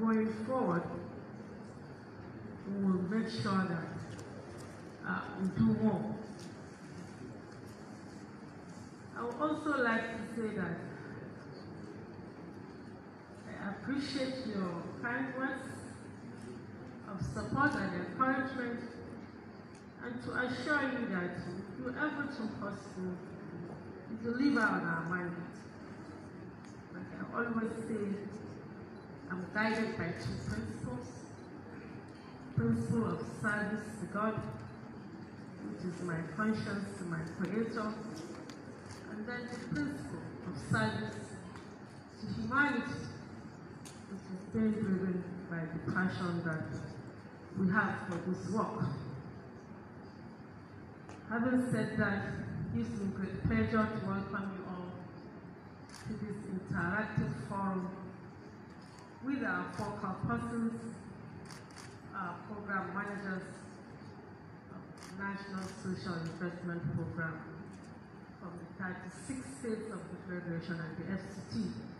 going forward, we will make sure that uh, we do more. I would also like to say that I appreciate your kind words of support and encouragement and to assure you that we do everything possible to deliver on our mandate. Like I always say, guided by two principles. Principle of service to God, which is my conscience to my Creator, and then the principle of service to humanity, which is being driven by the passion that we have for this work. Having said that, it gives me great pleasure to welcome you all to this interactive forum our focal persons, our uh, program managers of National Social Investment Program from the 36 states of the Federation and the FCT.